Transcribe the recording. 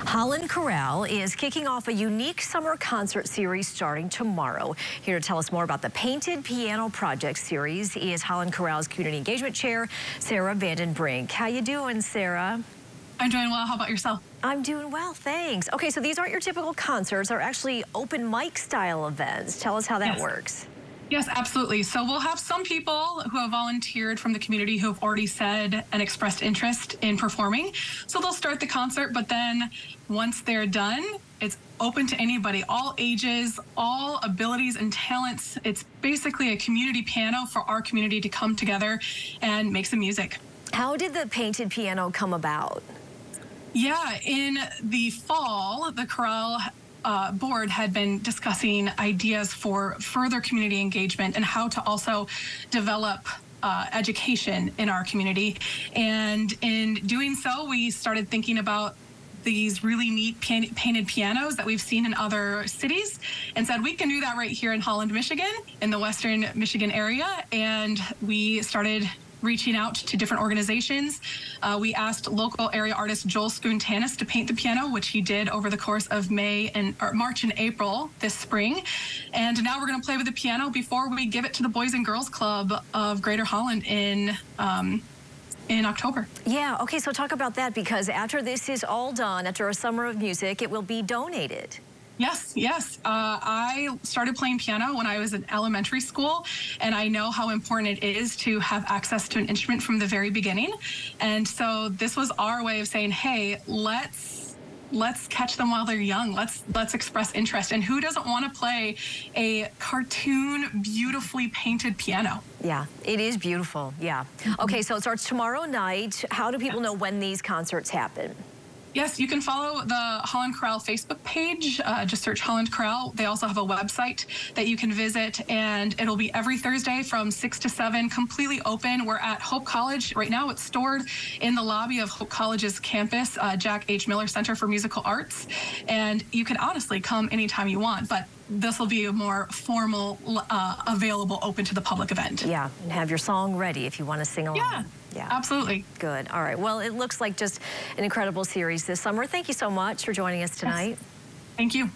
Holland Chorale is kicking off a unique summer concert series starting tomorrow. Here to tell us more about the Painted Piano Project series is Holland Chorale's Community Engagement Chair, Sarah Vandenbrink. How you doing, Sarah? I'm doing well. How about yourself? I'm doing well, thanks. Okay, so these aren't your typical concerts. They're actually open mic style events. Tell us how that yes. works. Yes, absolutely. So we'll have some people who have volunteered from the community who have already said and expressed interest in performing. So they'll start the concert, but then once they're done, it's open to anybody, all ages, all abilities and talents. It's basically a community piano for our community to come together and make some music. How did the painted piano come about? Yeah, in the fall, the chorale uh, board had been discussing ideas for further community engagement and how to also develop uh, education in our community. And in doing so, we started thinking about these really neat painted pianos that we've seen in other cities and said we can do that right here in Holland, Michigan, in the Western Michigan area. And we started reaching out to different organizations. Uh, we asked local area artist Joel Skoontanis to paint the piano, which he did over the course of May and March and April this spring. And now we're going to play with the piano before we give it to the Boys and Girls Club of Greater Holland in um, in October. Yeah, okay, so talk about that because after this is all done, after a summer of music, it will be donated. Yes, yes. Uh, I started playing piano when I was in elementary school, and I know how important it is to have access to an instrument from the very beginning. And so this was our way of saying, hey, let's let's catch them while they're young. Let's let's express interest. And who doesn't want to play a cartoon, beautifully painted piano? Yeah, it is beautiful. Yeah. Okay, so it starts tomorrow night. How do people know when these concerts happen? Yes, you can follow the Holland Chorale Facebook page. Uh, just search Holland Chorale. They also have a website that you can visit, and it'll be every Thursday from 6 to 7, completely open. We're at Hope College. Right now, it's stored in the lobby of Hope College's campus, uh, Jack H. Miller Center for Musical Arts. And you can honestly come anytime you want, but this will be a more formal, uh, available, open to the public event. Yeah, and have your song ready if you want to sing along. Yeah. Yeah. Absolutely. Good. All right. Well, it looks like just an incredible series this summer. Thank you so much for joining us tonight. Yes. Thank you.